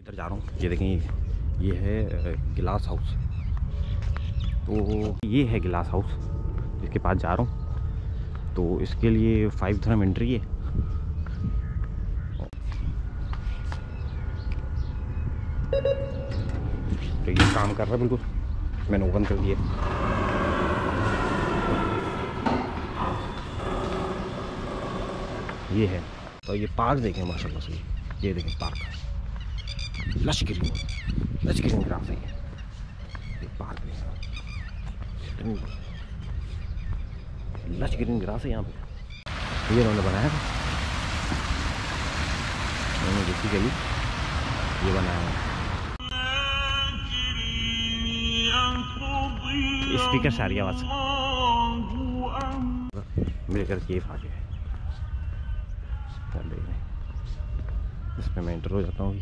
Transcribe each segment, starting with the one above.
इधर जा रहा हूँ। ये देखें, ये है गिलास हाउस तो ये है गिलास हाउस इसके पास जा रहा हूँ। तो इसके लिए फाइव धर्म एंट्री है। तो ये काम कर रहा है बिल्कुल। मैंने ओपन कर दिया। ये है। तो ये पार्क देखें, माशाल्लाह से। ये देखें पार्क लश ग्रीन ग्रास है ये ये पार्क देखें लश ग्रीन ग्रास है यहाँ पे। ये इन्होंने बनाया था। इन्होंने बेसिकली ये बनाया है। स्पीकर सारी आवाज़। मेरे घर केफ आ गया है। चल देख रहे इस पर मैं इंटर हो जाता हूँ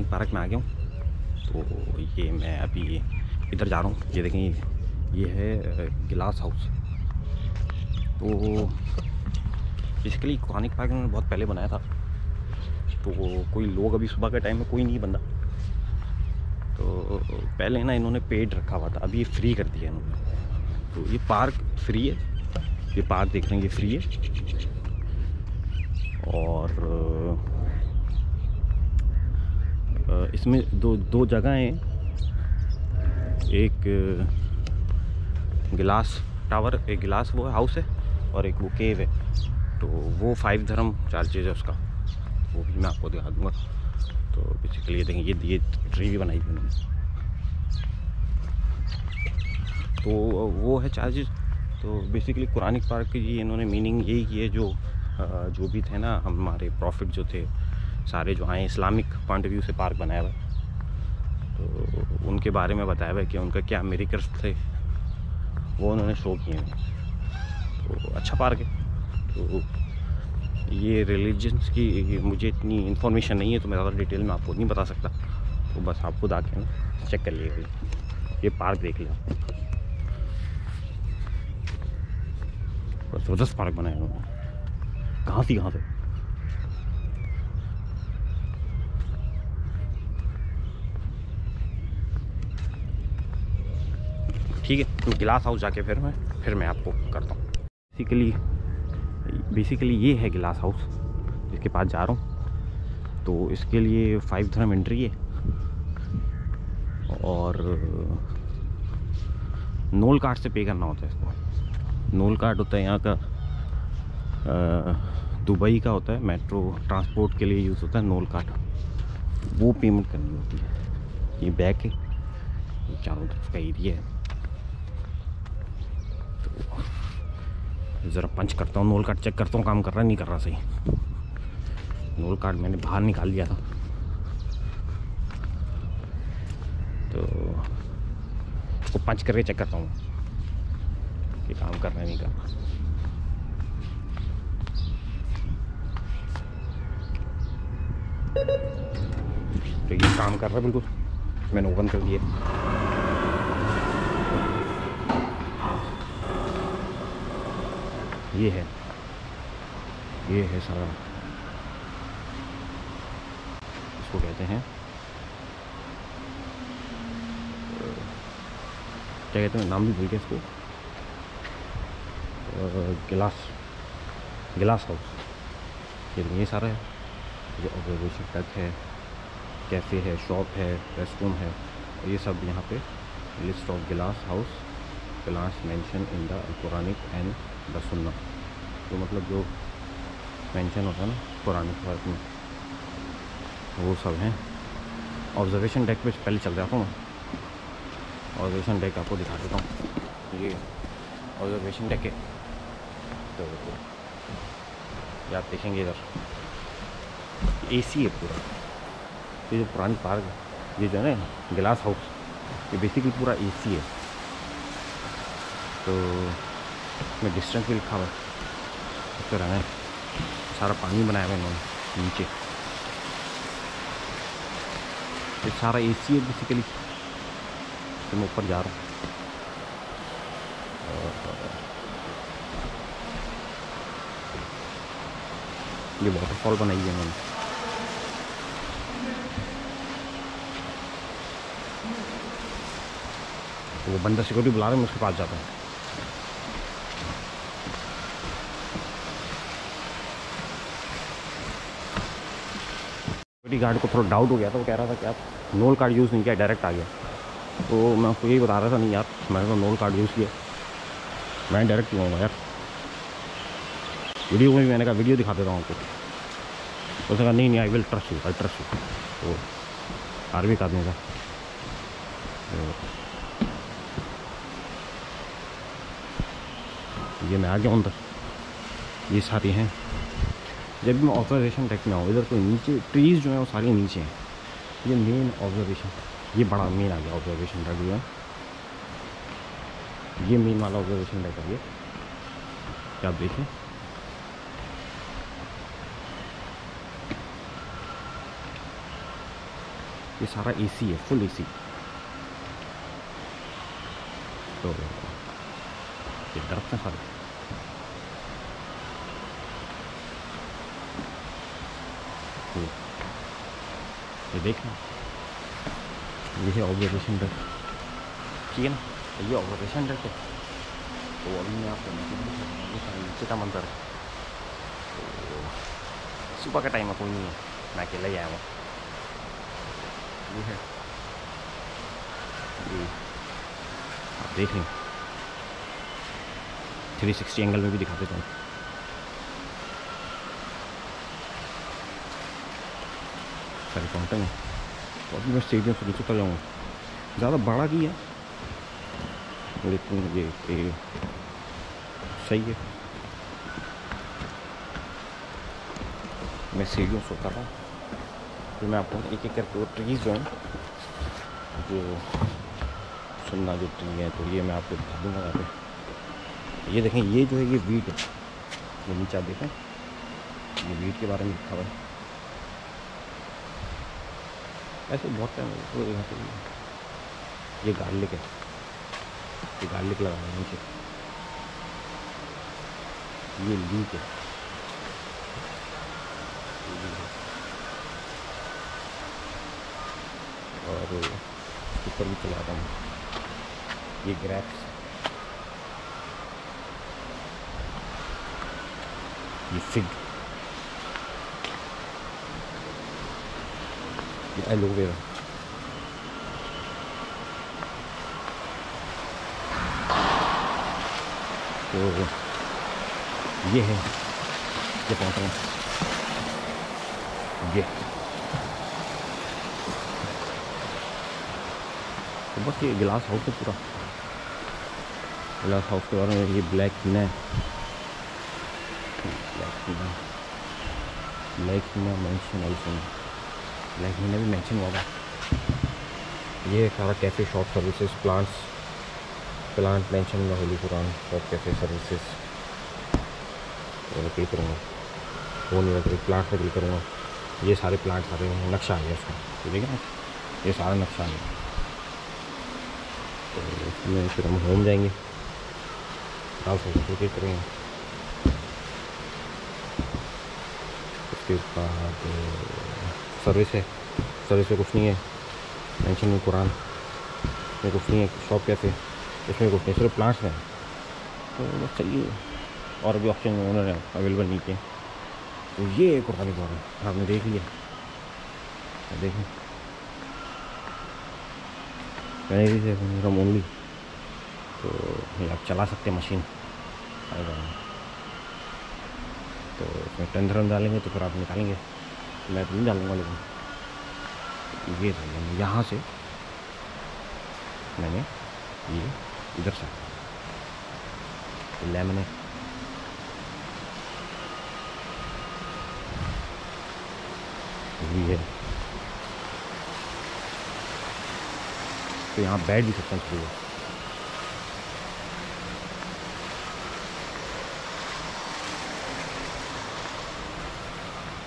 कुरानी पार्क में आ गया हूँ। तो ये मैं अभी इधर जा रहा हूँ। ये देखें, ये है गिलास हाउस तो बेसिकली कुरानी पार्क उन्होंने बहुत पहले बनाया था। तो कोई लोग अभी सुबह के टाइम में कोई नहीं बंदा। तो पहले ना इन्होंने पेड रखा हुआ था। अभी ये फ्री कर दिया इन्होंने। तो ये पार्क फ्री है। ये पार्क देख रहे हैं, ये फ्री है। और इसमें दो दो जगह हैं। एक गिलास टावर, एक गिलास वो हाउस है और एक वो केव है। तो वो फाइव धर्म चार्जेज है उसका। वो भी मैं आपको दिखा दूँगा। तो बेसिकली ये देखें, ये ये ट्री भी बनाई थी उन्होंने। तो वो है चार्जेस तो बेसिकली कुरानिक पार्क की इन्होंने मीनिंग यही की है जो जो भी थे ना, हमारे प्रॉफिट जो थे सारे जो आए इस्लामिक पॉइंट ऑफ़ व्यू से पार्क बनाया हुआ है तो उनके बारे में बताया हुआ है कि उनका क्या मेरिकर्स थे। वो उन्होंने शो किए हैं। तो अच्छा पार्क है। तो ये रिलीजन्स की मुझे इतनी इन्फॉर्मेशन नहीं है तो मैं ज़्यादा डिटेल में आपको नहीं बता सकता। तो बस आप खुद आके चेक कर लीजिएगा ये पार्क देख लिया ज़बरदस्त पार्क बनाया उन्होंने। कहाँ से कहाँ से? ठीक है तो गिलास हाउस जाके फिर मैं फिर मैं आपको करता हूँ। बेसिकली बेसिकली ये है गिलास हाउस जिसके पास जा रहा हूँ। तो इसके लिए फाइव धर्म एंट्री है। और नोल कार्ड से पे करना होता है इसको। नोल कार्ड होता है यहाँ का दुबई का होता है। मेट्रो ट्रांसपोर्ट के लिए यूज़ होता है नोल कार्ड वो पेमेंट करनी होती है। ये बैक है। चारों तरफ़ का एरिया है। ज़रा पंच करता हूँ, नोल कार्ड चेक करता हूँ, काम कर रहा नहीं कर रहा सही। नोल कार्ड मैंने बाहर निकाल लिया था। तो उसको पंच करके चेक करता हूँ कि काम कर रहा है, नहीं कर रहा। तो ये काम कर रहा है, बिल्कुल। मैंने ओपन कर दिया। ये है। ये है सारा। इसको कहते हैं, क्या कहते हैं, नाम भी भूल गया इसको। गिलास गिलास हाउस। ये ये सारा है। ये ऑब्जर्वेशन टक है, कैफ़े है, शॉप है रेस्ट रूम है, ये सब यहाँ पे, list of glass house. Glass mention in the Quranic and the सुन्ना तो मतलब जो मेंशन होता है ना कुरानिक वर्क में, वो सब हैं। ऑब्जर्वेशन डेक पे पहले चल जाता हूँ ऑब्जर्वेशन डेक आपको दिखा देता हूँ। ये ऑब्जर्वेशन डेक है। तो ये आप देखेंगे इधर। एसी है पूरा। ये जो पुरानी पार्क ये जो है ना गिलास हाउस ये बेसिकली पूरा एसी है। तो मैं डिस्टेंस भी लिखा हुआ है। इस तरह है। सारा पानी बनाया हुआ इन्होंने, नीचे। ये सारा एसी है बेसिकली तो मैं ऊपर जा रहा हूँ। ये वाटरफॉल बनाई है इन्होंने। तो वो बंदा सिक्योरिटी बुला रहे हैं, मैं उसके पास जाता हूँ। सिक्योरिटी गार्ड को थोड़ा डाउट हो गया था, वो कह रहा था कि आप नोल कार्ड यूज़ नहीं किया डायरेक्ट आ गया। तो मैं उसको यही बता रहा था, नहीं यार, मैंने तो नोल कार्ड यूज़ किया। मैं डायरेक्ट क्यों यार? वीडियो में भी मैंने कहा वीडियो दिखा देता हूँ आपको। उसने कहा, नहीं नहीं I will trust you I trust you तो आर्मी का आदमी था। ये मैं आ गया अंदर। ये सारी हैं। जब भी मैं ऑब्जर्वेशन डेक में आऊँ इधर तो नीचे ट्रीज़ जो है वो सारी नीचे हैं। ये मेन ऑब्जर्वेशन ये बड़ा मेन आ गया ऑब्जर्वेशन डेक जो है। ये मेन वाला ऑब्जर्वेशन डेक है ये। आप देखें? ये सारा एसी है फुल एसी तो ये दरख्त हैं सारे तो ये देख ये है ऑब्जर्वेशन डेक ठीक है ना ये ऑब्जर्वेशन डेक है तो अभी मैं आपको नीचे का मंजर है तो सुबह का टाइम है कोई नहीं है मैं अकेला ही आया हूँ ये है ये आप देख लें थ्री सिक्सटी एंगल में भी दिखा देता हूँ सारी फाउंटेन है तो अभी मैं स्टेडियम से नीचे उतर जाऊँगा ज़्यादा बड़ा भी है। लेकिन ये, सही है। मैं सीढ़ियों से उतर रहा हूँ। फिर मैं आपको एक एक करके वो ट्रीज़ जो जो सुनना जो ट्री है तो ये मैं आपको दिखा दूँगा यहाँ पे। ये देखें ये जो है ये वीट है। ये नीचे आप देखें। ये वीट के बारे में लिखा हुआ है। ऐसे बहुत टाइम वो यहाँ पे ये गार्लिक है। ये गार्लिक लगा है नीचे। ये लीक है। और ऊपर भी चलाता हूँ। ये ग्रैप्स ये फिग ये एलोवेरा तो ये है ये पहुँच रहा ये तो बस ये गिलास हाउस है पूरा गिलास हाउस के बारे में ये ब्लैक हीना है black henna black henna mention also black henna भी मेंशन हुआ था ये सारा cafe shop services plants plant mention हुआ holy Quran shop cafe services click करूँगा। वो नहीं रख प्लांट पर क्लिक करूँगा। ये सारे प्लांट सारे नक्शा आ गया उसका ठीक है ना, ये सारा नक्शा आ गया तो इसमें फिर हम होम जाएँगे। डाल सकते क्लिक करेंगे। उसके बाद सर्विस है। सर्विस में कुछ नहीं है। मेंशन में कुरान में कुछ नहीं है। शॉप कैसे इसमें कुछ नहीं। सिर्फ़ प्लांट्स हैं। तो बस चलिए और भी ऑप्शन उन्होंने अवेलेबल नहीं किए। तो ये एक कुरानी बार है आपने देख लिया। देखें। ओनली तो आप चला सकते मशीन तो इसमें टेन धर्म डालेंगे तो फिर आप निकालेंगे। मैं तो नहीं डालूँगा लेकिन। ये था यानी यहाँ से मैंने ये इधर से। लेमने ये है। तो यहाँ बैठ भी सकते हैं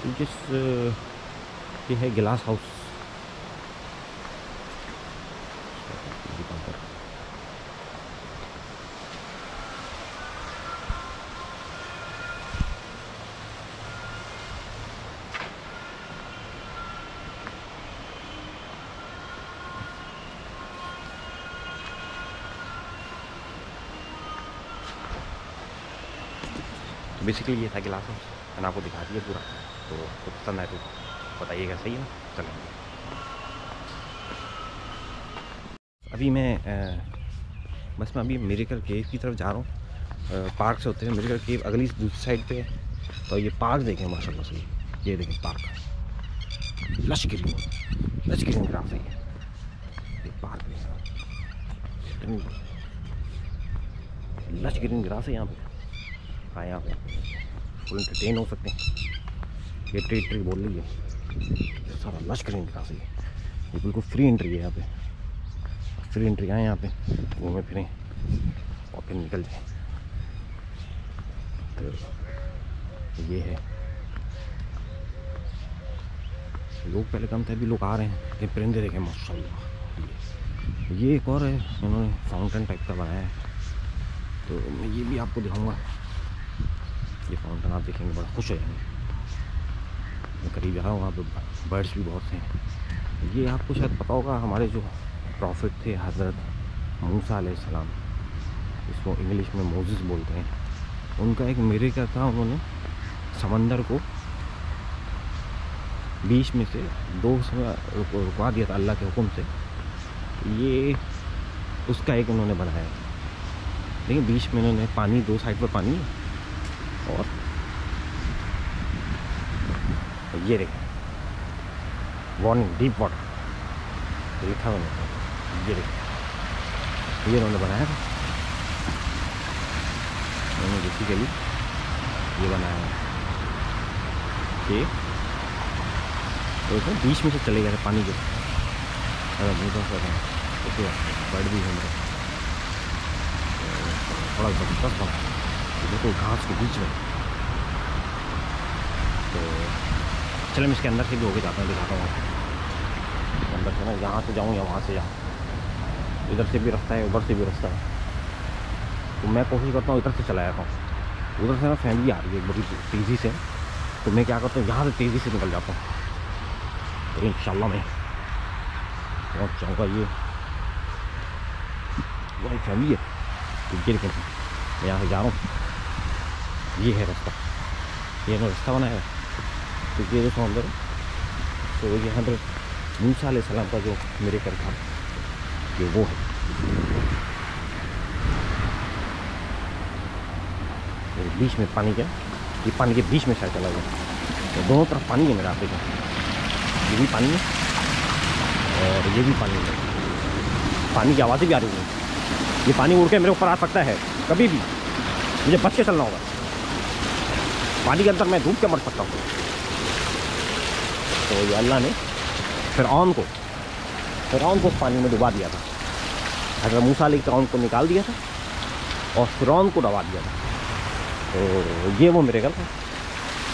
जिस ये है गिलास हाउस बेसिकली ये था गिलास हाउस मैंने आपको दिखा दिया पूरा। तो आपको पसंद आए तो बताइएगा सही है चलो अभी मैं बस मैं अभी मेरिकल केव की तरफ़ जा रहा हूँ पार्क से होते हैं मेरिकल केव अगली दूसरी साइड पे है तो ये पार्क देखें माशाल्लाह से ये देखें park lush green lush green graph है ये पार्क लश ग्रीन ग्रास है यहाँ पे हाँ यहाँ पे फुल इंटरटेन हो सकते हैं ये ट्री ट्री बोल रही है। सारा लश ग्रीन ग्रास है ये बिल्कुल फ्री एंट्री है यहाँ पे। फ्री एंट्री आए यहाँ पे। घूमें फिरें। और फिर निकल जाए। तो ये है। लोग पहले कम थे, अभी लोग आ रहे हैं। ये परिंदे देखे माशा ये एक और है, इन्होंने फाउंटेन टाइप का बनाया है। तो मैं ये भी आपको दिखाऊँगा। ये फाउंटेन आप देखेंगे, बड़ा खुश हो जाएँगे। करीब यहाँ वहाँ पर बर्ड्स भी बहुत हैं। ये आपको शायद पता होगा, हमारे जो प्रॉफिट थे हज़रत मूसा सलाम, इसको इंग्लिश में मोजिस बोलते हैं। उनका एक मेरे क्या था, उन्होंने समंदर को बीच में से दो समय रुकवा दिया था अल्लाह के हुक्म से। ये उसका एक उन्होंने बनाया। देखिए बीच में उन्होंने पानी, दो साइड पर पानी और ये देखें वार्निंग डीप वाटर लिखा उन्होंने ये देखें ये उन्होंने बनाया था उन्होंने बेसिकली ये बनाया है कि तो इसमें बीच में से चले गए थे, पानी के। अगर मुझे तो बर्ड भी घूम रहे थोड़ा ज़बरदस्त बना बिल्कुल घास के बीच में। तो चलो मैं इसके अंदर से भी होके जाता हूँ, दिखाता हूँ अंदर से ना, यहाँ से जाऊँ या वहाँ से जाऊँ। इधर से भी रास्ता है, उधर से भी रास्ता है। तो मैं कोशिश करता हूँ इधर से चला जाता हूँ। उधर से ना फैमिली आ रही है, बड़ी तेज़ी से। तो मैं क्या करता हूँ, यहाँ से तेज़ी से निकल जाता हूँ। तो इन मैं पहुँच जाऊँगा ये। वही फैमिली है। तो ये मैं यहाँ से जा रहा हूँ। ये है रास्ता। ये रास्ता बनाया है। तो ये देखो अंदर। तो यहाँ पर मूसा सलाम का जो मेरे घर था, ये वो है। बीच में पानी का ये पानी के बीच में शायद चला गया। तो दोनों तरफ़ पानी है मेरे आप ये भी पानी है और ये भी पानी है। पानी की आवाज़ें भी आ रही हैं। ये पानी उड़ के मेरे ऊपर आ सकता है, कभी भी। मुझे बच के चलना होगा। पानी के अंदर मैं डूब के मर सकता हूँ। तो ये अल्लाह ने फिर को फिर को उस पानी में डुबा दिया था अगर मूसा अली फिर को निकाल दिया था और फिर को डबा दिया था तो ये वो मेरे घर था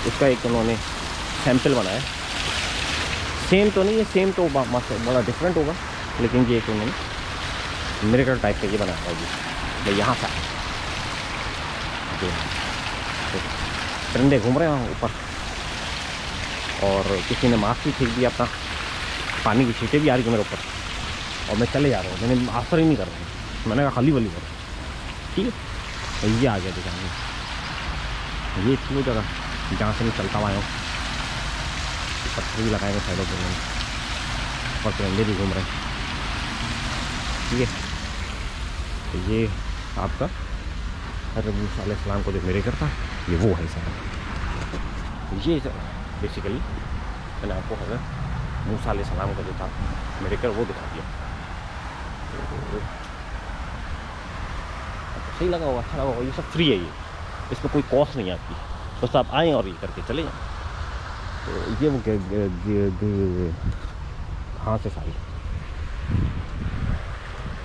उसका एक उन्होंने सैंपल बनाया सेम तो नहीं है सेम तो बड़ा डिफरेंट होगा लेकिन ये एक उन्होंने मिरर टाइप का ये बनाया हुआ जी मैं यहाँ से परिंदे घूम रहे हैं ऊपर और किसी ने मास्क भी फेंक दिया अपना। पानी की छीटें भी आ रही है मेरे ऊपर। और मैं चले जा रहा हूँ। मैंने आसर ही नहीं कर रहा हूँ। मैंने कहा खाली वली करो ठीक है? ये आ गया दुकान ये थी वो जगह। जहाँ से मैं चलता हुआ हूँ। पत्थर भी लगाए हुए साइडों पर और परिंदे भी घूम रहे हैं। ठीक है? तो ये आपका हज़रत सलाम को जो मेरे करता, ये वो है सारा। ये ये बेसिकली मैंने आपको हज़रत मूसा सलाम का जो था, मेडिकल, वो दिखा दिया। तो सही लगा होगा अच्छा लगा होगा, ये सब फ्री है ये। इसमें कोई कॉस्ट नहीं आती बस आप आएँ और ये करके चले जाएँ। तो ये वो कहाँ से सारी।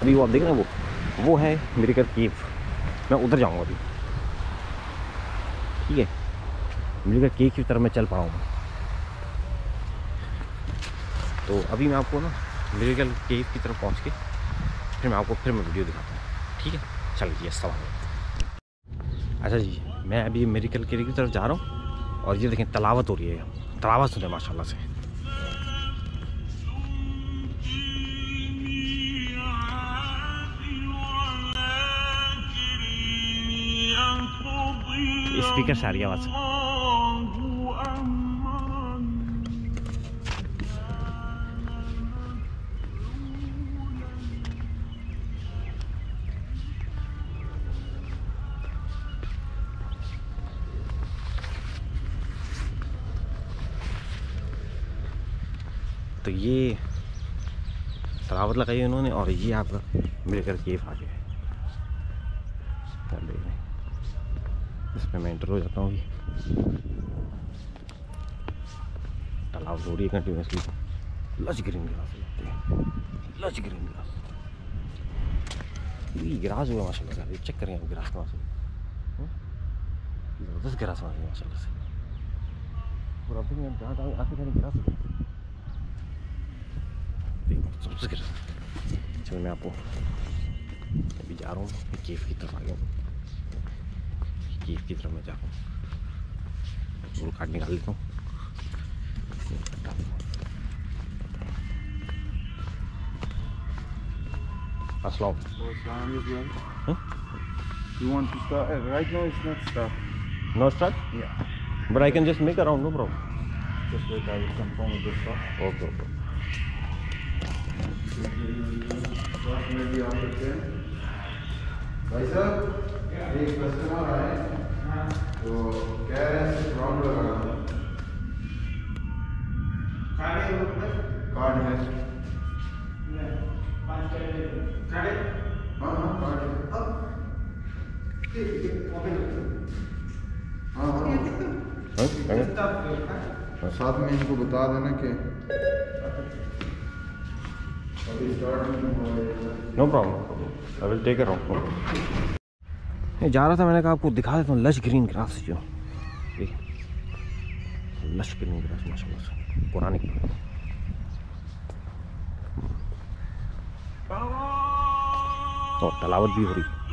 अभी वो आप देख रहे हैं वो वो है मेडिकल केव। मैं उधर जाऊँगा अभी। ठीक है? मेडिकल केक की तरफ़ मैं चल पाऊँगा। तो अभी मैं आपको ना मेडिकल केक की तरफ़ पहुँच के फिर मैं आपको, फिर मैं वीडियो दिखाता हूँ। ठीक है? चलिए सवाल अच्छा जी, मैं अभी मेडिकल केयर की तरफ़ जा रहा हूँ और ये देखें, तलावत हो रही है। तलावत सुने, माशाल्लाह से। स्पीकर सारी आवाज़। तो ये तलावत लगाई उन्होंने और ये आपका घर केफ आ गया है इसमें मैं इंटर हो जाता हूँ तालाब हो रही है कंटिन्यूसली लच ग्रीन ग्रास लगती है। लच ग्रीन ग्रास ये ग्रास हुआ माशा ये चेक करें आप ग्रास कहाँ से ज़बरदस्त ग्रास माशा से। और अभी मैं जहाँ जहाँ आके जाने ग्रास सबसे गिर चलो मैं आपको अभी जा रहा हूँ केफ की तरफ़ आ गया हूँ केफ की तरफ़ मैं जा रहा हूँ चूल काट निकाल लेता हूँ Aslam. Huh? You want to start? Uh, right now it's not start. No start? Yeah. But I can just make around, no problem. Just wait, I will confirm with the start. Okay, okay. Maybe after 10. भाई साहब एक customer आए तो कह रहे हैं सिर्फ़ round लगाना कार्ड है हाँ। हाँ। कार्ड है हाँ हाँ? साथ में इनको बता देना कि no problem I will take around जा रहा था मैंने कहा आपको दिखा देता हूँ लश ग्रीन ग्रास जो। लश ग्रीन ग्रास माशा पुरानी। और तलावत भी हो रही। तो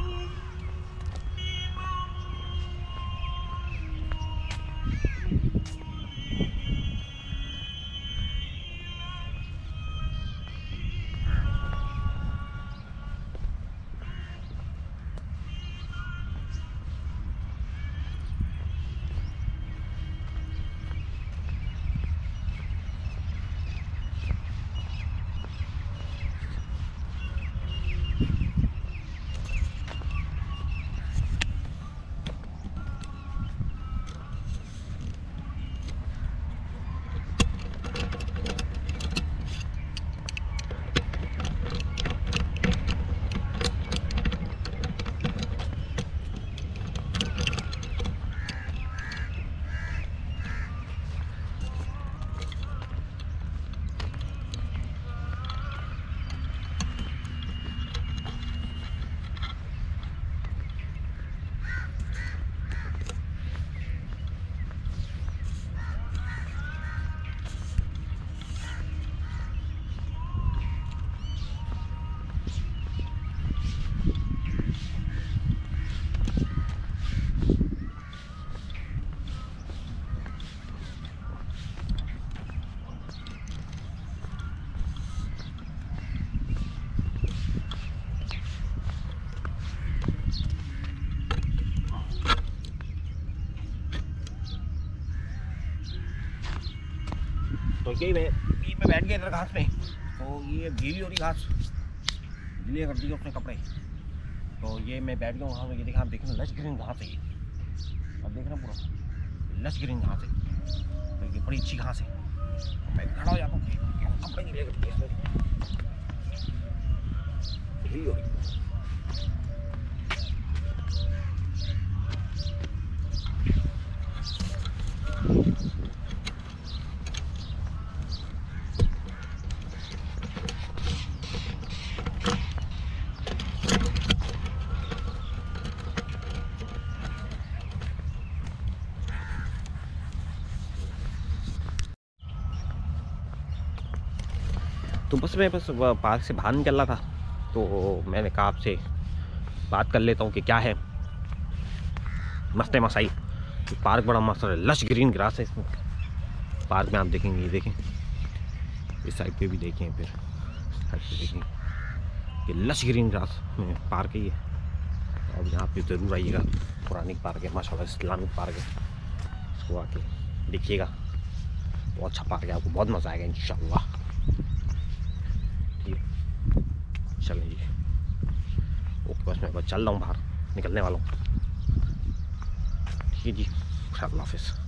यही मैं यही मैं बैठ गया इधर घास में तो ये गीली हो रही घास। गीली कर दी उसने कपड़े। तो ये मैं बैठ गया वहाँ ये देखा, आप लश ग्रीन घास है ये। अब देख रहे पूरा। लश ग्रीन घास है। तो ये बड़ी अच्छी घास है। मैं खड़ा हो जाता हूँ। कपड़े लेकर इसमें। ढीली हो गई बस मैं बस पार्क से बाहर निकल रहा था। तो मैंने कहा आपसे बात कर लेता हूँ कि क्या है। मस्त है मसाई। पार्क बड़ा मस्त है। लश ग्रीन ग्रास है इसमें। पार्क में आप देखेंगे, ये देखें। इस साइड पे भी देखें फिर। साइड पे देखें। ये लश ग्रीन ग्रास में पार्क ही है और यहाँ पे ज़रूर आइएगा। पुरानी पार्क है माशा इस्लामिक पार्क है। इसको आके देखिएगा। बहुत अच्छा पार्क है, आपको बहुत मज़ा आएगा, इंशाल्लाह ठीक है चलें जी ओके बस मैं चल रहा हूँ बाहर। निकलने वाला हूँ। ठीक है जी अल्लाह हाफिज़